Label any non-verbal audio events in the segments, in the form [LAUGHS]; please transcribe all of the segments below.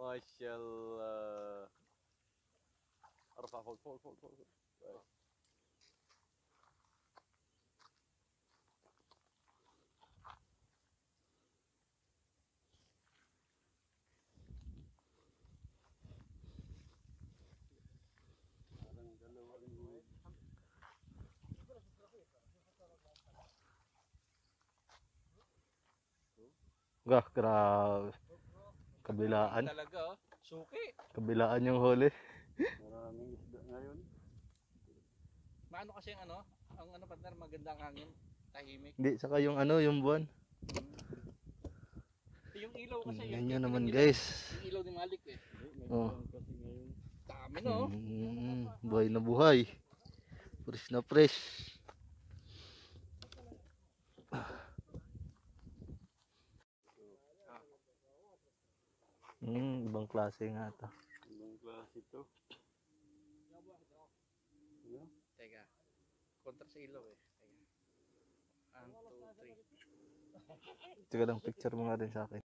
MashaAllah. ارفع فوق فوق فوق فوق فوق. Gah, grabe. Kabilaan. Talaga oh. Suki. Kabilaan yung huli. Maraming isda ngayon. Maano kasi ang ano? Ang ano partner magandang hangin. Tahimik. Hindi, saka yung ano, yung buwan. Yung ilaw kasi. Nyo kita naman guys. Yung ilaw ni Malik eh. Oh. Dami no. Mm, buhay na buhay. Fresh na fresh. Mm, ibang klase nga to. Ibang klase to. Ano? Teka. Kontra sa ilaw eh. Teka. One, two, three. Teka lang, picture mo nga rin sa akin.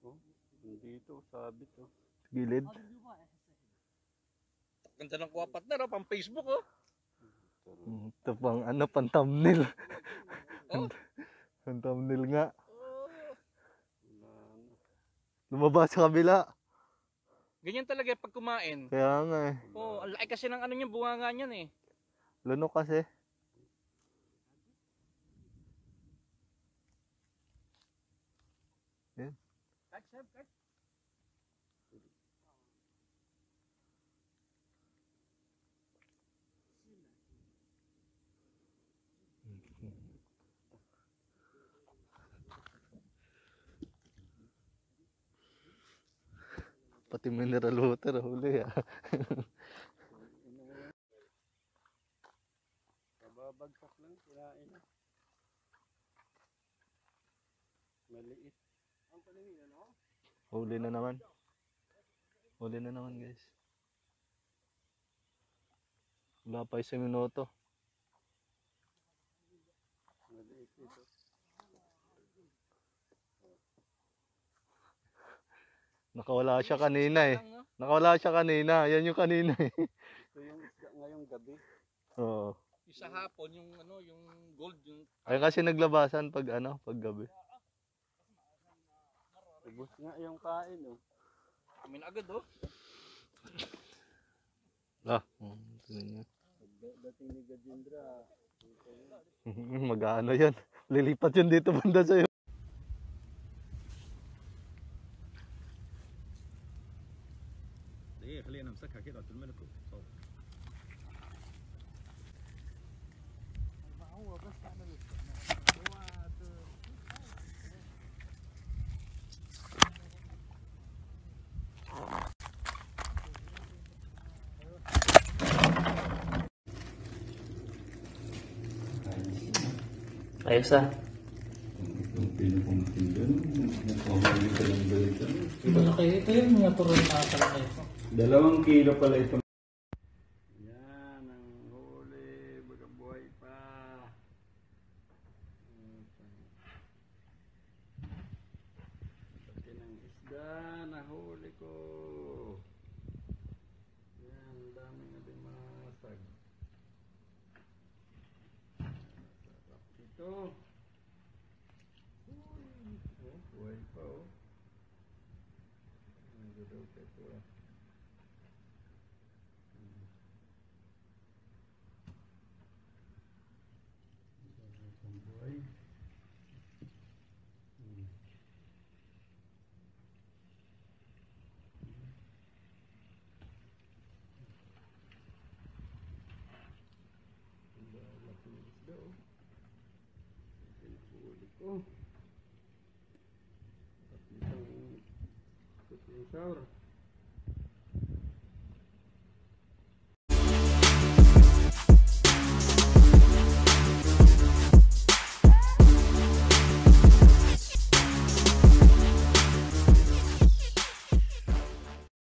Oh, nandito, sabit oh. Gilid. Ganda ng kuha partner oh. Pang Facebook oh. Mm, Ito pang ano, pang thumbnail. Oh. [LAUGHS] Pang thumbnail nga. oh. Lumabas sa kabila. Ganyan talaga pag kumain. Kaya nga eh. Oh, ang laki kasi ng ano niya, bunga nga niyan eh. Lunok kasi. Pati mineral water huli ah. Kababagsak lang, kinain na. Maliit. Huli na naman. Huli na naman guys. Wala pa isang minuto. Nakawala siya kanina eh. Nakawala siya kanina. Yan yung kanina eh. Ito yung ngayong gabi. Oo. Yung sa hapon, yung ano, yung gold, yung Ay kasi naglabasan pag ano, pag gabi. Ubus nga yung kain oh. amin agad oh. Ah, mm, tingnan niyo. Dating ni Gajindra, [LAUGHS] Mag-ano yan. Lilipat yun dito banda sa'yo. ايه خلينا نمسكها كده قلت الملك صوت Ayos ah. Ito na kayo, ito yung mga turon na talaga ito. Dalawang kilo pala ito. Yan ang huli, baga buhay pa. Pati ng isda na huli ko. Yan, ang dami na din masag. Sarap ito. Uy, oh, buhay pa oh. Ang gadaw ka ito ah. Ang buhay. Hmm. Ang laki ng isda, oh. Isang puting sour.